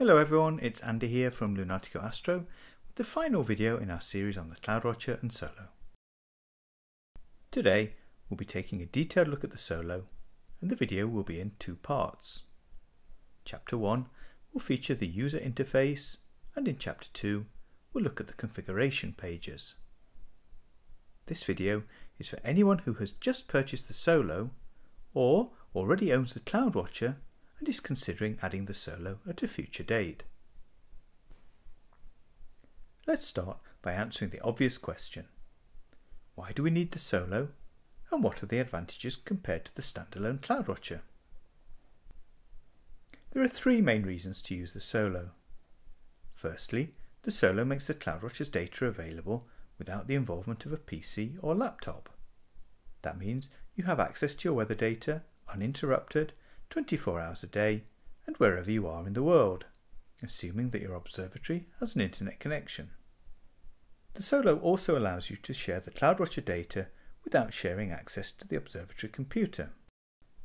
Hello everyone, it's Andy here from Lunatico Astro with the final video in our series on the CloudWatcher and Solo. Today we'll be taking a detailed look at the Solo and the video will be in two parts. Chapter 1 will feature the user interface and in Chapter 2 we'll look at the configuration pages. This video is for anyone who has just purchased the Solo or already owns the CloudWatcher and is considering adding the solo at a future date. Let's start by answering the obvious question. Why do we need the solo and what are the advantages compared to the standalone CloudWatcher? There are three main reasons to use the solo. Firstly, the solo makes the CloudWatcher's data available without the involvement of a PC or laptop. That means you have access to your weather data uninterrupted 24 hours a day and wherever you are in the world, assuming that your observatory has an internet connection. The Solo also allows you to share the CloudWatcher data without sharing access to the observatory computer.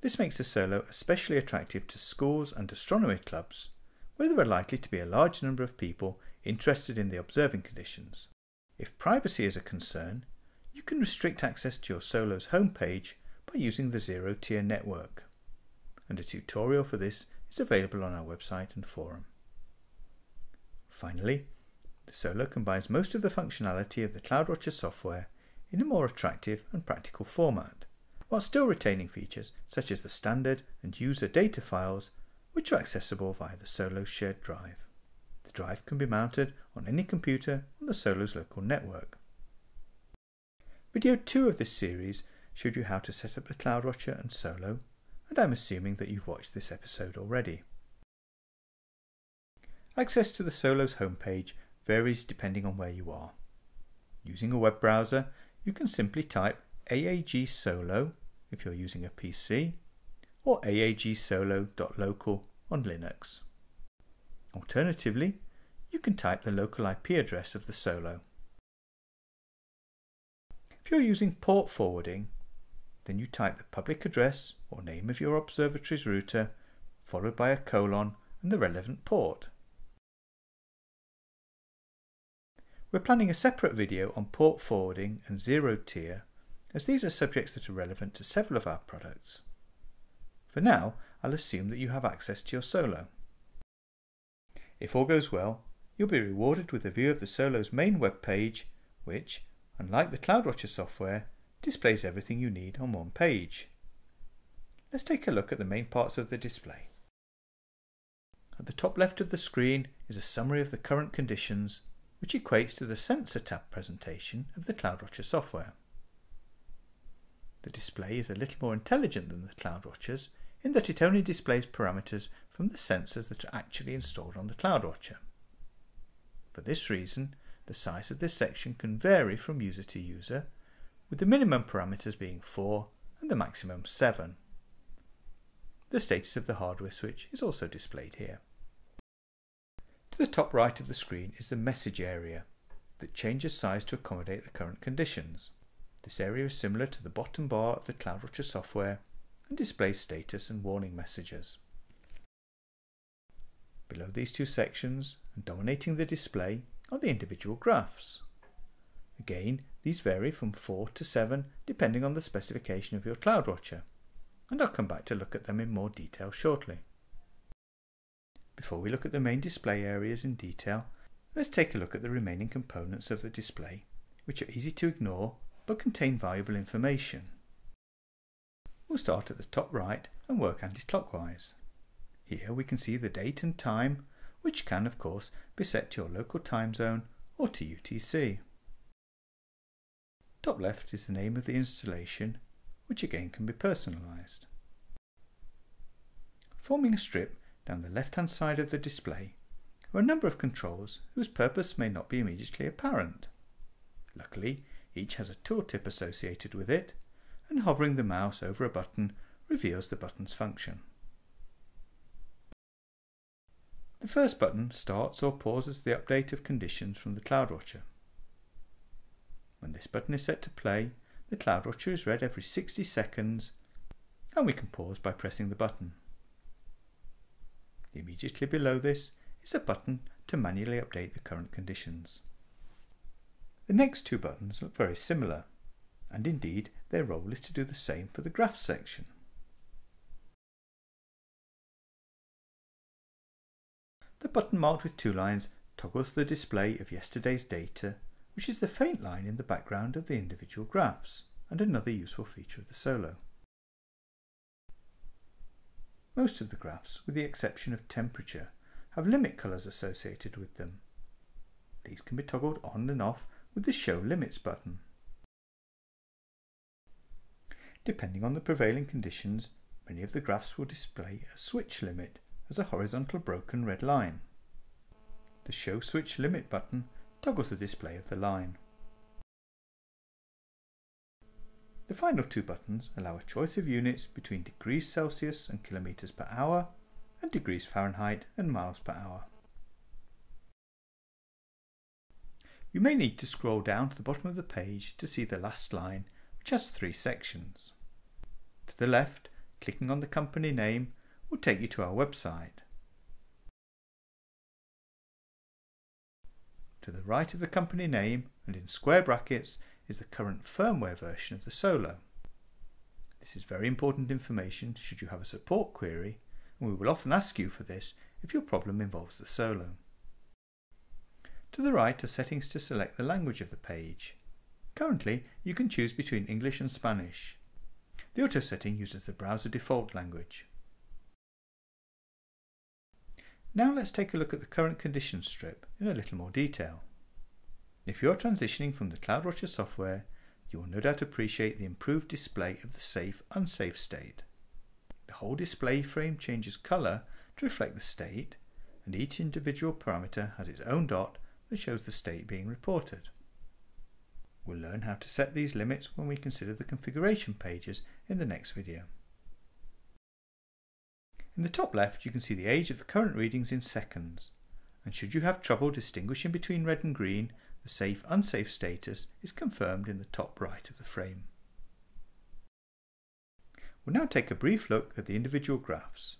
This makes the Solo especially attractive to schools and astronomy clubs, where there are likely to be a large number of people interested in the observing conditions. If privacy is a concern, you can restrict access to your Solo's homepage by using the ZeroTier network and a tutorial for this is available on our website and forum. Finally, the Solo combines most of the functionality of the CloudWatcher software in a more attractive and practical format, while still retaining features such as the standard and user data files which are accessible via the Solo shared drive. The drive can be mounted on any computer on the Solo's local network. Video 2 of this series showed you how to set up the CloudWatcher and Solo and I'm assuming that you've watched this episode already. Access to the Solo's homepage varies depending on where you are. Using a web browser, you can simply type AAG Solo if you're using a PC, or aagsolo.local on Linux. Alternatively, you can type the local IP address of the Solo. If you're using port forwarding, then you type the public address or name of your observatory's router, followed by a colon and the relevant port. We're planning a separate video on port forwarding and ZeroTier as these are subjects that are relevant to several of our products. For now, I'll assume that you have access to your Solo. If all goes well, you'll be rewarded with a view of the Solo's main web page, which, unlike the CloudWatcher software, displays everything you need on one page. Let's take a look at the main parts of the display. At the top left of the screen is a summary of the current conditions, which equates to the Sensor tab presentation of the CloudWatcher software. The display is a little more intelligent than the CloudWatchers in that it only displays parameters from the sensors that are actually installed on the CloudWatcher. For this reason, the size of this section can vary from user to user with the minimum parameters being 4 and the maximum 7. The status of the hardware switch is also displayed here. To the top right of the screen is the message area that changes size to accommodate the current conditions. This area is similar to the bottom bar of the CloudWatcher software and displays status and warning messages. Below these two sections and dominating the display are the individual graphs. Again, these vary from 4 to 7 depending on the specification of your CloudWatcher, and I'll come back to look at them in more detail shortly. Before we look at the main display areas in detail, let's take a look at the remaining components of the display, which are easy to ignore but contain valuable information. We'll start at the top right and work anti-clockwise. Here we can see the date and time, which can of course be set to your local time zone or to UTC. Top left is the name of the installation, which again can be personalised. Forming a strip down the left-hand side of the display are a number of controls whose purpose may not be immediately apparent. Luckily, each has a tooltip associated with it, and hovering the mouse over a button reveals the button's function. The first button starts or pauses the update of conditions from the CloudWatcher. This button is set to play, the CloudWatcher is read every 60 seconds and we can pause by pressing the button. Immediately below this is a button to manually update the current conditions. The next two buttons look very similar, and indeed their role is to do the same for the graph section. The button marked with two lines toggles the display of yesterday's data, which is the faint line in the background of the individual graphs, and another useful feature of the Solo. Most of the graphs, with the exception of temperature, have limit colours associated with them. These can be toggled on and off with the Show Limits button. Depending on the prevailing conditions, many of the graphs will display a switch limit as a horizontal broken red line. The Show Switch Limit button toggles the display of the line. The final two buttons allow a choice of units between degrees Celsius and kilometres per hour and degrees Fahrenheit and miles per hour. You may need to scroll down to the bottom of the page to see the last line, which has three sections. To the left, clicking on the company name will take you to our website. To the right of the company name and in square brackets is the current firmware version of the Solo. This is very important information should you have a support query and we will often ask you for this if your problem involves the Solo. To the right are settings to select the language of the page. Currently, you can choose between English and Spanish. The auto setting uses the browser default language. Now let's take a look at the current conditions strip in a little more detail. If you're transitioning from the CloudWatcher software, you will no doubt appreciate the improved display of the safe unsafe state. The whole display frame changes colour to reflect the state, and each individual parameter has its own dot that shows the state being reported. We'll learn how to set these limits when we consider the configuration pages in the next video. In the top left you can see the age of the current readings in seconds, and should you have trouble distinguishing between red and green, the safe-unsafe status is confirmed in the top right of the frame. We'll now take a brief look at the individual graphs.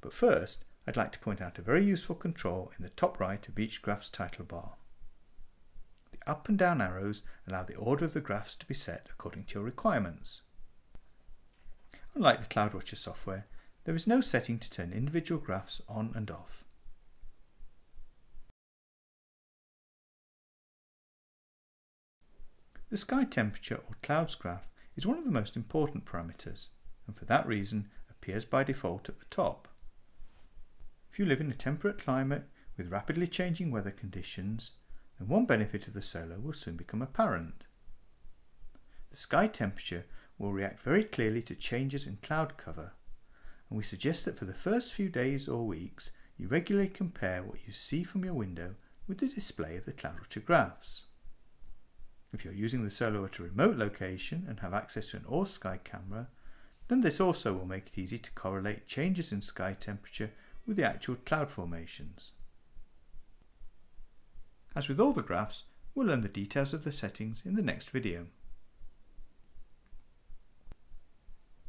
But first, I'd like to point out a very useful control in the top right of each graph's title bar. The up and down arrows allow the order of the graphs to be set according to your requirements. Unlike the CloudWatcher software, there is no setting to turn individual graphs on and off. The sky temperature or clouds graph is one of the most important parameters and for that reason appears by default at the top. If you live in a temperate climate with rapidly changing weather conditions, then one benefit of the Solo will soon become apparent. The sky temperature will react very clearly to changes in cloud cover, and we suggest that for the first few days or weeks you regularly compare what you see from your window with the display of the CloudWatcher graphs. If you're using the Solo at a remote location and have access to an all sky camera, then this also will make it easy to correlate changes in sky temperature with the actual cloud formations. As with all the graphs, we'll learn the details of the settings in the next video.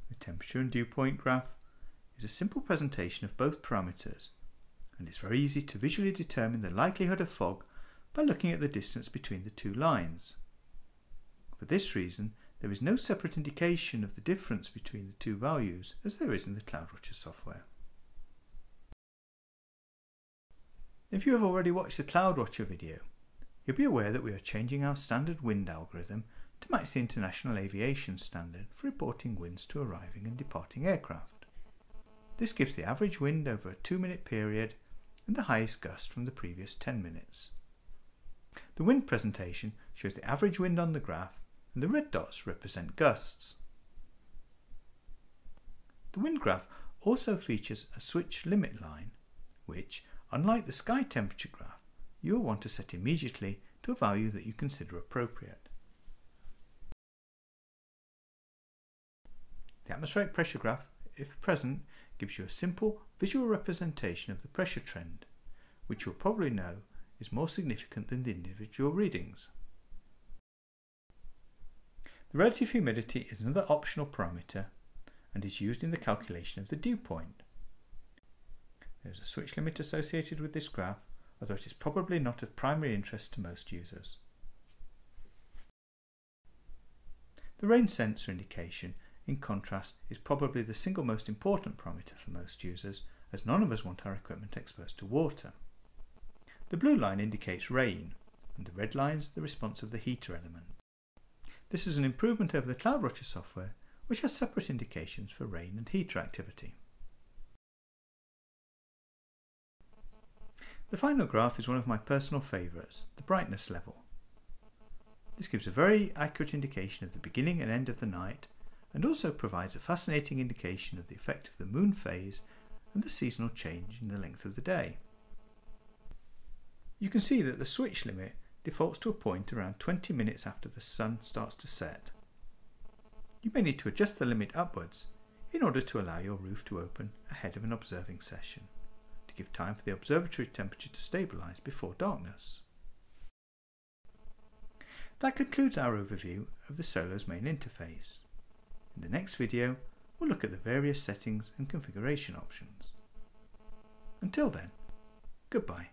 The temperature and dew point graph is a simple presentation of both parameters and it's very easy to visually determine the likelihood of fog by looking at the distance between the two lines. For this reason, there is no separate indication of the difference between the two values as there is in the CloudWatcher software. If you have already watched the CloudWatcher video, you'll be aware that we are changing our standard wind algorithm to match the International Aviation Standard for reporting winds to arriving and departing aircraft. This gives the average wind over a two minute period and the highest gust from the previous 10 minutes. The wind presentation shows the average wind on the graph and the red dots represent gusts. The wind graph also features a switch limit line, which, unlike the sky temperature graph, you will want to set immediately to a value that you consider appropriate. The atmospheric pressure graph, if present, gives you a simple visual representation of the pressure trend, which you'll probably know is more significant than the individual readings. The relative humidity is another optional parameter and is used in the calculation of the dew point. There's a switch limit associated with this graph, although it is probably not of primary interest to most users. The rain sensor indication, in contrast, is probably the single most important parameter for most users, as none of us want our equipment exposed to water. The blue line indicates rain, and the red line is the response of the heater element. This is an improvement over the CloudWatcher software, which has separate indications for rain and heater activity. The final graph is one of my personal favourites, the brightness level. This gives a very accurate indication of the beginning and end of the night and also provides a fascinating indication of the effect of the moon phase and the seasonal change in the length of the day. You can see that the switch limit defaults to a point around 20 minutes after the sun starts to set. You may need to adjust the limit upwards in order to allow your roof to open ahead of an observing session, to give time for the observatory temperature to stabilise before darkness. That concludes our overview of the Solos main interface. In the next video, we'll look at the various settings and configuration options. Until then, goodbye.